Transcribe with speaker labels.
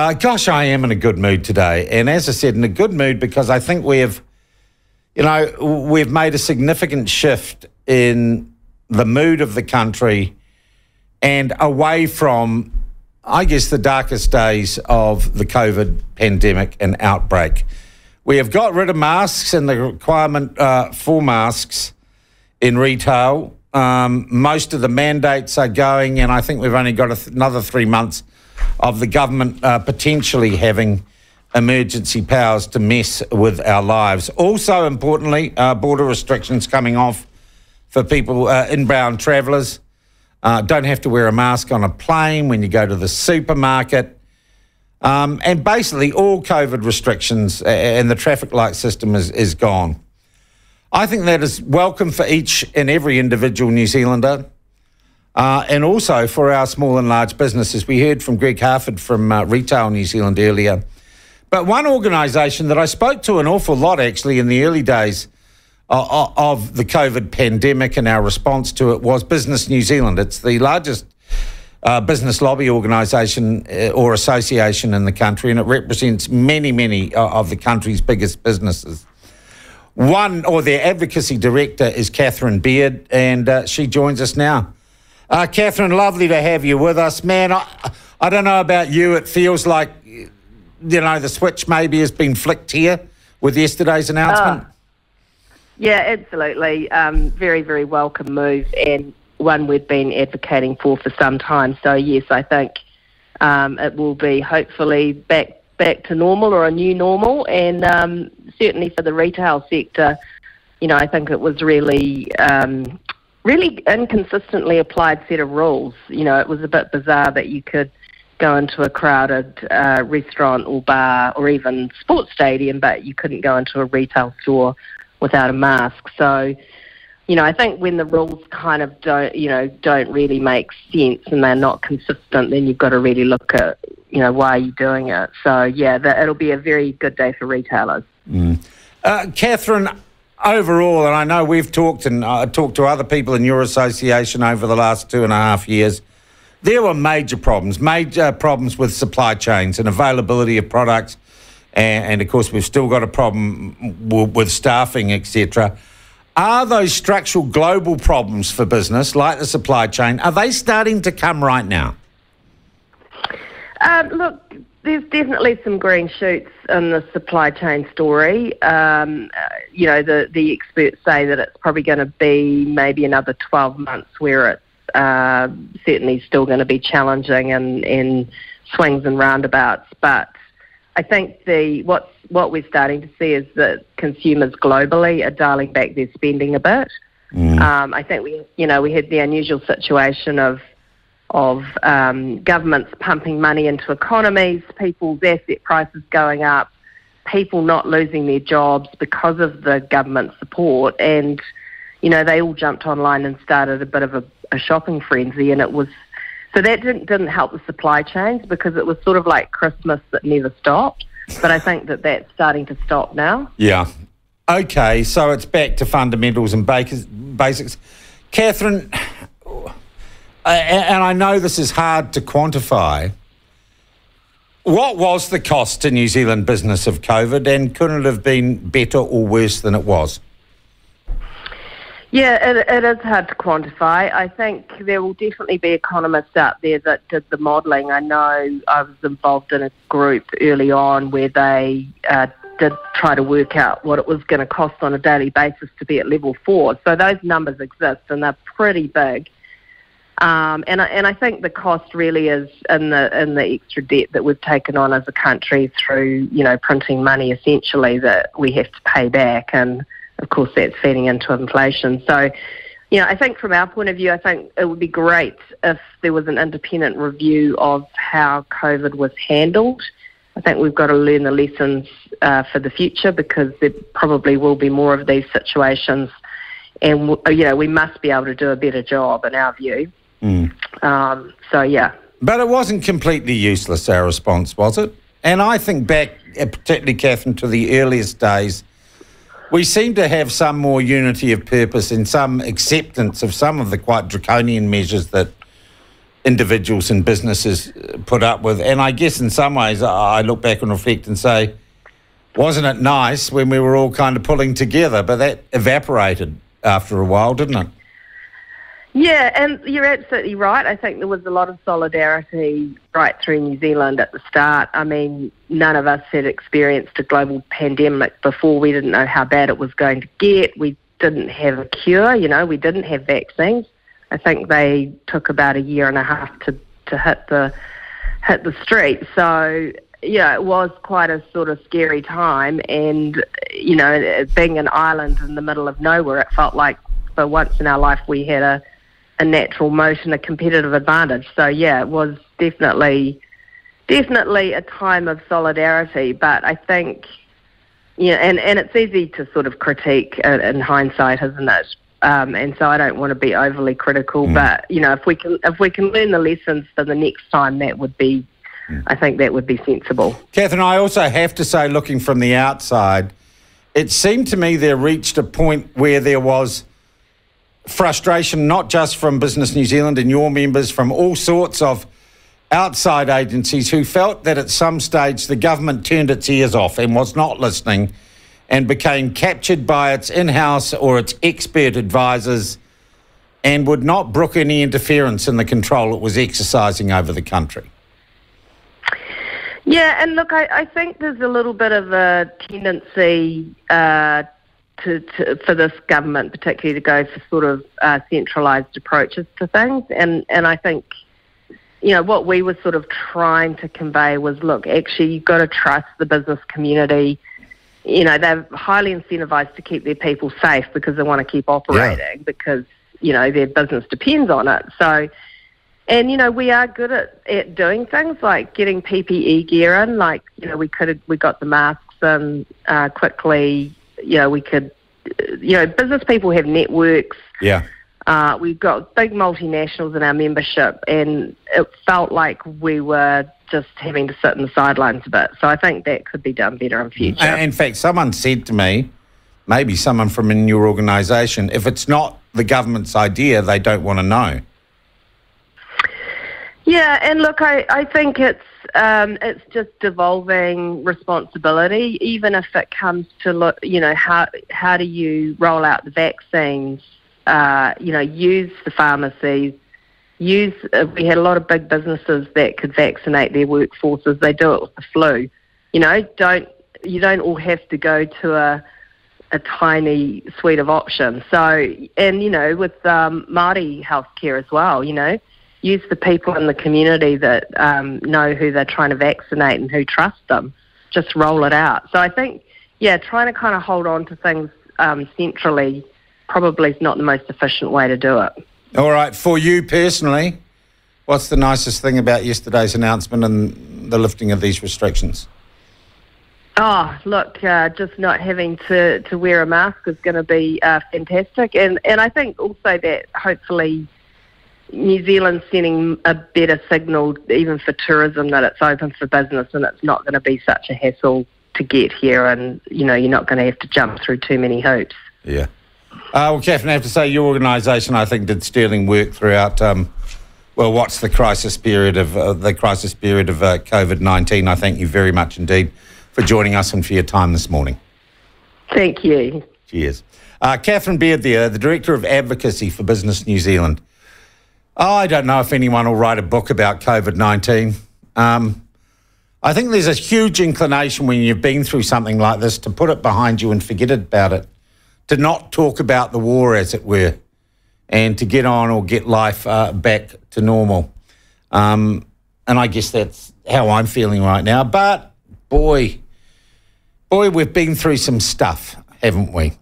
Speaker 1: Uh, gosh, I am in a good mood today. And as I said, in a good mood because I think we have, you know, we've made a significant shift in the mood of the country and away from, I guess, the darkest days of the COVID pandemic and outbreak. We have got rid of masks and the requirement uh, for masks in retail. Um, most of the mandates are going, and I think we've only got th- another three months of the government uh, potentially having emergency powers to mess with our lives. Also, importantly, uh, border restrictions coming off for people, uh, inbound travellers. Uh, don't have to wear a mask on a plane when you go to the supermarket. Um, and basically, all COVID restrictions and the traffic light system is, is gone. I think that is welcome for each and every individual New Zealander. Uh, and also for our small and large businesses. We heard from Greg Harford from uh, Retail New Zealand earlier. But one organisation that I spoke to an awful lot actually in the early days of, of the COVID pandemic and our response to it was Business New Zealand. It's the largest uh, business lobby organisation uh, or association in the country, and it represents many, many uh, of the country's biggest businesses. One, or their advocacy director, is Catherine Beard, and uh, she joins us now. Uh, Catherine, lovely to have you with us, man. I, I don't know about you. It feels like, you know, the switch maybe has been flicked here with yesterday's announcement.
Speaker 2: Oh, yeah, absolutely. Um, very, very welcome move and one we've been advocating for for some time. So, yes, I think um, it will be hopefully back back to normal or a new normal. And um, certainly for the retail sector, you know, I think it was really um, really inconsistently applied set of rules. You know, it was a bit bizarre that you could go into a crowded uh, restaurant or bar or even sports stadium, but you couldn't go into a retail store without a mask. So, you know, I think when the rules kind of don't, you know, don't really make sense and they're not consistent, then you've got to really look at, you know, why are you doing it? So, yeah, that, it'll be a very good day for retailers.
Speaker 1: Mm. Uh, Catherine, overall, and I know we've talked and uh, talked to other people in your association over the last two and a half years, there were major problems, major problems with supply chains and availability of products. And, and of course, we've still got a problem with staffing, etc. Are those structural global problems for business, like the supply chain, are they starting to come right now?
Speaker 2: Um, look, there's definitely some green shoots in the supply chain story. Um, uh, you know, the, the experts say that it's probably going to be maybe another 12 months where it's uh, certainly still going to be challenging and, and swings and roundabouts. But I think the what's, what we're starting to see is that consumers globally are dialing back their spending a bit. Mm. Um, I think we, you know, we had the unusual situation of of um, governments pumping money into economies, people's asset prices going up, people not losing their jobs because of the government support, and you know they all jumped online and started a bit of a, a shopping frenzy, and it was so that didn't didn't help the supply chains because it was sort of like Christmas that never stopped. But I think that that's starting to stop now.
Speaker 1: Yeah. Okay, so it's back to fundamentals and basics. Catherine, and I know this is hard to quantify. What was the cost to New Zealand business of COVID, and couldn't it have been better or worse than it was?
Speaker 2: Yeah, it, it is hard to quantify. I think there will definitely be economists out there that did the modelling. I know I was involved in a group early on where they uh, did try to work out what it was going to cost on a daily basis to be at level four. So those numbers exist and they're pretty big. Um, and, I, and I think the cost really is in the in the extra debt that we've taken on as a country through you know printing money essentially that we have to pay back, and of course that's feeding into inflation. So, you know, I think from our point of view, I think it would be great if there was an independent review of how COVID was handled. I think we've got to learn the lessons uh, for the future because there probably will be more of these situations, and you know we must be able to do a better job in our view. Um, so, yeah.
Speaker 1: But it wasn't completely useless, our response, was it? And I think back, uh, particularly, Catherine, to the earliest days, we seem to have some more unity of purpose and some acceptance of some of the quite draconian measures that individuals and businesses put up with. And I guess in some ways, I look back and reflect and say, wasn't it nice when we were all kind of pulling together? But that evaporated after a while, didn't it?
Speaker 2: Yeah, and you're absolutely right. I think there was a lot of solidarity right through New Zealand at the start. I mean, none of us had experienced a global pandemic before. We didn't know how bad it was going to get. We didn't have a cure, you know, we didn't have vaccines. I think they took about a year and a half to, to hit the hit the street. So yeah, it was quite a sort of scary time, and you know, being an island in the middle of nowhere, it felt like for once in our life we had a a natural moat and a competitive advantage. So yeah, it was definitely definitely a time of solidarity. But I think yeah, and and it's easy to sort of critique in hindsight, isn't it? Um, and so I don't want to be overly critical, mm. but you know, if we can if we can learn the lessons for the next time, that would be, mm. I think that would be sensible.
Speaker 1: Catherine, I also have to say, looking from the outside, it seemed to me there reached a point where there was frustration, not just from Business New Zealand and your members, from all sorts of outside agencies who felt that at some stage the government turned its ears off and was not listening and became captured by its in house or its expert advisors and would not brook any interference in the control it was exercising over the country.
Speaker 2: Yeah, and look, I, I think there's a little bit of a tendency uh, to, to, for this government, particularly to go for sort of uh, centralised approaches to things. And, and I think, you know, what we were sort of trying to convey was, look, actually, you've got to trust the business community. You know, they're highly incentivised to keep their people safe because they want to keep operating yeah. because, you know, their business depends on it. So, and you know, we are good at, at doing things like getting PPE gear in. Like, you know, we could we got the masks in uh, quickly you know, we could, you know, business people have networks.
Speaker 1: Yeah.
Speaker 2: Uh, we've got big multinationals in our membership, and it felt like we were just having to sit in the sidelines a bit. So I think that could be done better in future.
Speaker 1: In fact, someone said to me, maybe someone from in your organisation, if it's not the government's idea, they don't want to know.
Speaker 2: Yeah, and look, I, I think it's um, it's just devolving responsibility, even if it comes to look, you know, how how do you roll out the vaccines? Uh, you know, use the pharmacies. Use. Uh, we had a lot of big businesses that could vaccinate their workforces. They do it with the flu. You know, don't you don't all have to go to a a tiny suite of options. So, and you know, with um, Māori healthcare as well, you know, use the people in the community that um, know who they're trying to vaccinate and who trust them. Just roll it out. So I think, yeah, trying to kind of hold on to things um, centrally probably is not the most efficient way to do it.
Speaker 1: All right, for you personally, what's the nicest thing about yesterday's announcement and the lifting of these restrictions?
Speaker 2: Oh, look, uh, just not having to, to wear a mask is going to be uh, fantastic. And, and I think also that hopefully New Zealand's sending a better signal, even for tourism, that it's open for business and it's not going to be such a hassle to get here, and you know you're not going to have to jump through too many hoops.
Speaker 1: Yeah. Uh, well, Catherine, I have to say your organisation, I think, did sterling work throughout. Um, well, what's the crisis period of uh, the crisis period of uh, COVID nineteen? I thank you very much indeed for joining us and for your time this morning.
Speaker 2: Thank you.
Speaker 1: Cheers. Uh, Catherine Beard, there, the director of advocacy for Business New Zealand. I don't know if anyone will write a book about COVID 19. Um, I think there's a huge inclination when you've been through something like this to put it behind you and forget about it, to not talk about the war, as it were, and to get on or get life uh, back to normal. Um, and I guess that's how I'm feeling right now. But boy, boy, we've been through some stuff, haven't we?